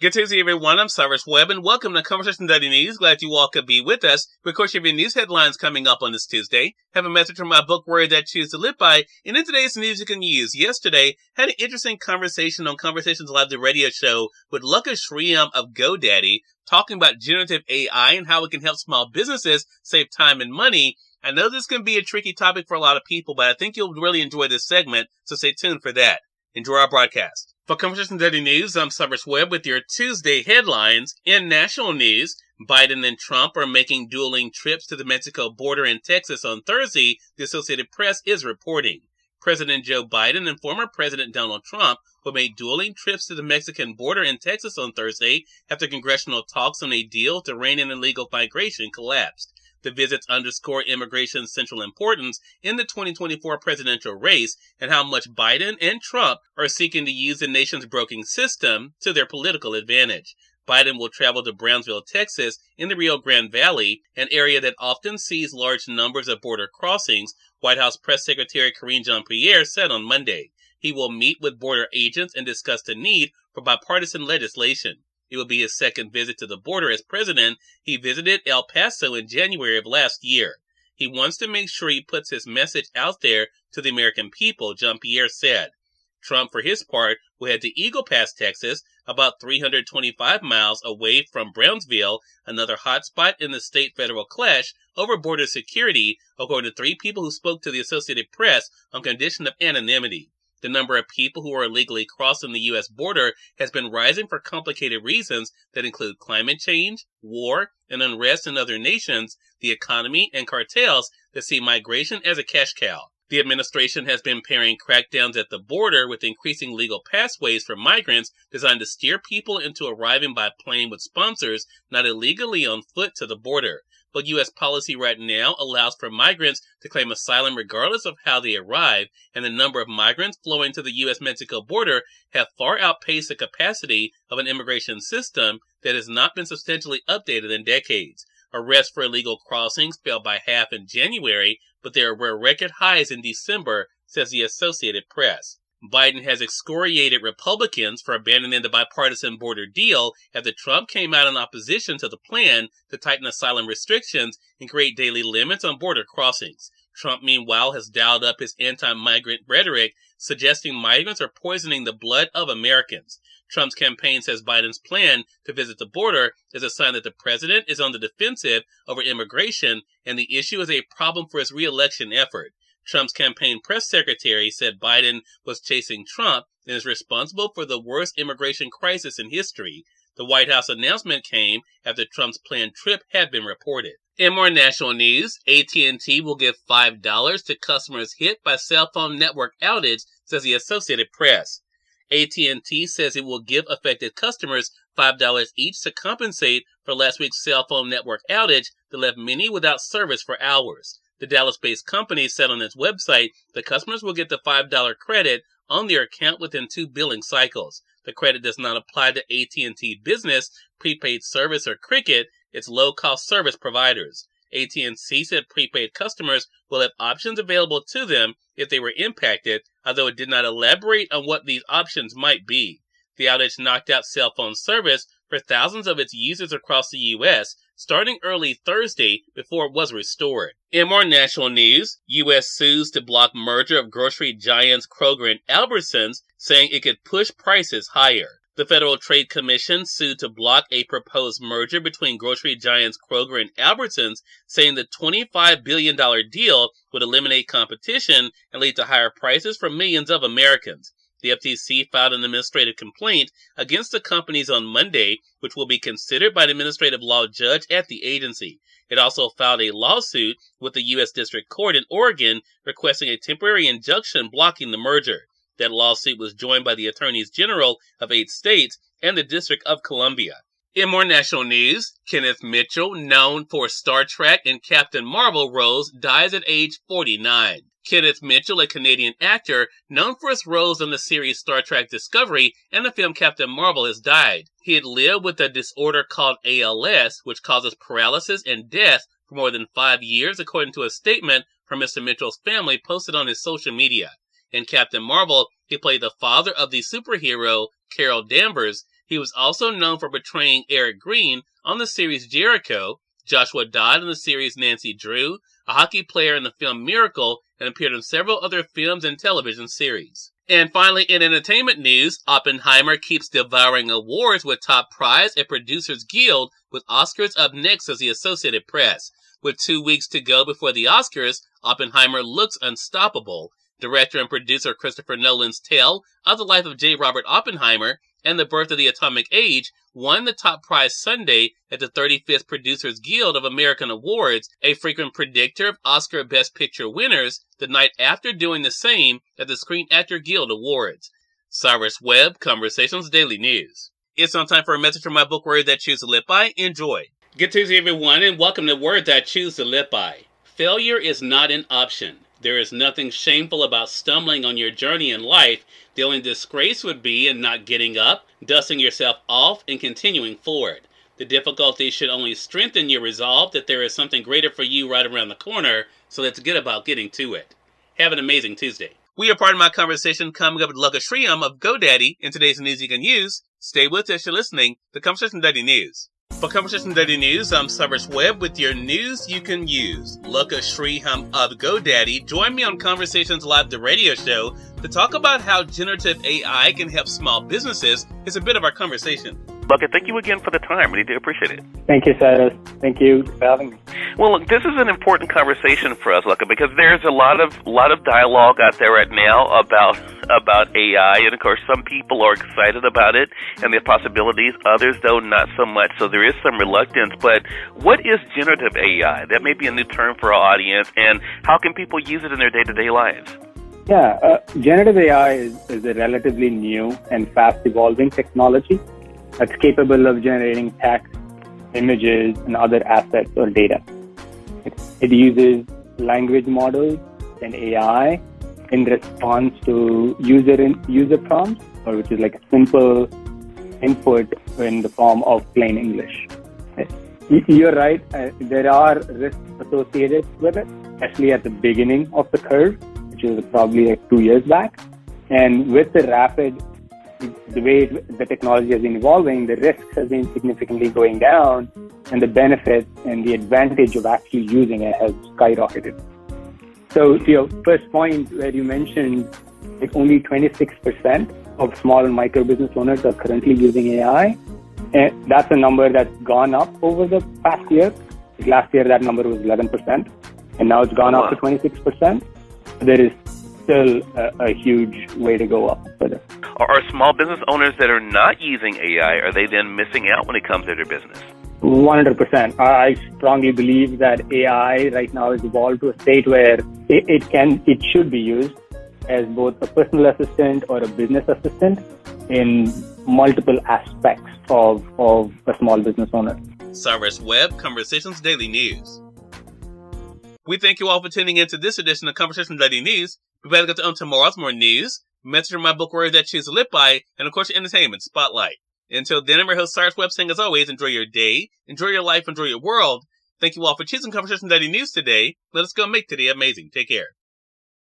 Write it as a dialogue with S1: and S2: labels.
S1: Good Tuesday, everyone. I'm Cyrus Webb, and welcome to Conversation Daily News. Glad you all could be with us. Of course, you have your news headlines coming up on this Tuesday. Have a message from my book, Word That Choose to Live By. And in today's news you can use, yesterday, had an interesting conversation on Conversations Live, the radio show, with Luca Sriram of GoDaddy, talking about generative AI and how it can help small businesses save time and money. I know this can be a tricky topic for a lot of people, but I think you'll really enjoy this segment, so stay tuned for that. Enjoy our broadcast. For Conversation Daily News, I'm Cyrus Webb with your Tuesday headlines. In national news, Biden and Trump are making dueling trips to the Mexico border in Texas on Thursday, the Associated Press is reporting. President Joe Biden and former President Donald Trump will make dueling trips to the Mexican border in Texas on Thursday after congressional talks on a deal to rein in illegal migration collapsed. The visits underscore immigration's central importance in the 2024 presidential race and how much Biden and Trump are seeking to use the nation's broken system to their political advantage. Biden will travel to Brownsville, Texas, in the Rio Grande Valley, an area that often sees large numbers of border crossings, White House Press Secretary Karine Jean Pierre said on Monday. He will meet with border agents and discuss the need for bipartisan legislation. It will be his second visit to the border as president. He visited El Paso in January of last year. He wants to make sure he puts his message out there to the American people, Jean Pierre said. Trump, for his part, will head to Eagle Pass, Texas, about 325 miles away from Brownsville, another hotspot in the state federal clash over border security, according to three people who spoke to the Associated Press on condition of anonymity. The number of people who are illegally crossing the U.S. border has been rising for complicated reasons that include climate change, war, and unrest in other nations, the economy, and cartels that see migration as a cash cow. The administration has been pairing crackdowns at the border with increasing legal pathways for migrants designed to steer people into arriving by plane with sponsors, not illegally on foot to the border but U.S. policy right now allows for migrants to claim asylum regardless of how they arrive, and the number of migrants flowing to the U.S. Mexico border have far outpaced the capacity of an immigration system that has not been substantially updated in decades. Arrests for illegal crossings fell by half in January, but there were record highs in December, says the Associated Press. Biden has excoriated Republicans for abandoning the bipartisan border deal after Trump came out in opposition to the plan to tighten asylum restrictions and create daily limits on border crossings. Trump, meanwhile, has dialed up his anti migrant rhetoric, suggesting migrants are poisoning the blood of Americans. Trump's campaign says Biden's plan to visit the border is a sign that the president is on the defensive over immigration and the issue is a problem for his reelection effort. Trump's campaign press secretary said Biden was chasing Trump and is responsible for the worst immigration crisis in history. The White House announcement came after Trump's planned trip had been reported. In more national news, AT&T will give $5 to customers hit by cell phone network outage, says the Associated Press. AT&T says it will give affected customers $5 each to compensate for last week's cell phone network outage that left many without service for hours. The Dallas-based company said on its website that customers will get the $5 credit on their account within two billing cycles. The credit does not apply to AT&T Business, Prepaid Service, or Cricket, its low-cost service providers. AT&T said prepaid customers will have options available to them if they were impacted, although it did not elaborate on what these options might be. The outage knocked out cell phone service for thousands of its users across the U.S., starting early Thursday before it was restored. In more national news, U.S. sues to block merger of grocery giants Kroger and Albertsons, saying it could push prices higher. The Federal Trade Commission sued to block a proposed merger between grocery giants Kroger and Albertsons, saying the $25 billion deal would eliminate competition and lead to higher prices for millions of Americans. The FTC filed an administrative complaint against the companies on Monday, which will be considered by an administrative law judge at the agency. It also filed a lawsuit with the U.S. District Court in Oregon requesting a temporary injunction blocking the merger. That lawsuit was joined by the attorneys general of eight states and the District of Columbia. In more national news, Kenneth Mitchell, known for Star Trek and Captain Marvel roles, dies at age 49. Kenneth Mitchell, a Canadian actor known for his roles in the series Star Trek Discovery and the film Captain Marvel, has died. He had lived with a disorder called ALS, which causes paralysis and death for more than five years, according to a statement from Mr. Mitchell's family posted on his social media. In Captain Marvel, he played the father of the superhero Carol Danvers. He was also known for portraying Eric Green on the series Jericho, Joshua Dodd in the series Nancy Drew, a hockey player in the film Miracle, and appeared in several other films and television series. And finally, in entertainment news, Oppenheimer keeps devouring awards with top prize at Producers Guild, with Oscars up next as the Associated Press. With two weeks to go before the Oscars, Oppenheimer looks unstoppable. Director and producer Christopher Nolan's tale of the life of J. Robert Oppenheimer and the birth of the atomic age won the top prize Sunday at the 35th Producers Guild of American Awards, a frequent predictor of Oscar Best Picture winners, the night after doing the same at the Screen Actor Guild Awards. Cyrus Webb, Conversations Daily News. It's on time for a message from my book, Word That Choose to Live By. Enjoy. Good Tuesday, everyone, and welcome to Word That Choose to Live By. Failure is not an option. There is nothing shameful about stumbling on your journey in life. The only disgrace would be in not getting up, dusting yourself off, and continuing forward. The difficulty should only strengthen your resolve that there is something greater for you right around the corner, so let's get about getting to it. Have an amazing Tuesday. We are part of my conversation coming up with Luca Sriram of GoDaddy in today's news you can use. Stay with us, you're listening to Conversation Daily News. For Conversation Daily News, I'm Cyrus Webb with your news you can use. Look Luca Sriram of GoDaddy. Join me on Conversations Live, the radio show, to talk about how generative AI can help small businesses. It's a bit of our conversation.
S2: Luca, thank you again for the time. Really do appreciate it.
S3: Thank you, Cyrus. Thank you for having me.
S2: Well, look, this is an important conversation for us, Luca, because there's a lot of lot of dialogue out there right now about about AI, and of course, some people are excited about it and the possibilities. Others, though, not so much. So there is some reluctance. But what is generative AI? That may be a new term for our audience, and how can people use it in their day to day lives?
S3: Yeah, uh, generative AI is, is a relatively new and fast evolving technology that's capable of generating text, images, and other assets or data. It uses language models and AI in response to user in, user prompts, or which is like a simple input in the form of plain English. You're right. Uh, there are risks associated with it, especially at the beginning of the curve, which is probably like two years back. And with the rapid the way the technology has been evolving, the risks has been significantly going down, and the benefit and the advantage of actually using it has skyrocketed. So, to your first point, where you mentioned like only 26% of small and micro business owners are currently using AI, and eh, that's a number that's gone up over the past year. Like last year, that number was 11%, and now it's gone up to 26%. There is still a, a huge way to go up further.
S2: Are small business owners that are not using AI, are they then missing out when it comes to their business?
S3: 100%. I strongly believe that AI right now has evolved to a state where it, it can, it should be used as both a personal assistant or a business assistant in multiple aspects of, of a small business owner.
S1: Cyrus Webb, Conversations Daily News. We thank you all for tuning in to this edition of Conversations Daily News. We better get to on tomorrow's more news, message from my book Word That Choose to Live By, and of course your entertainment spotlight. Until then, I'm your host Cyrus Webb saying as always, enjoy your day, enjoy your life, enjoy your world. Thank you all for choosing Conversation Daily News today. Let us go make today amazing. Take care.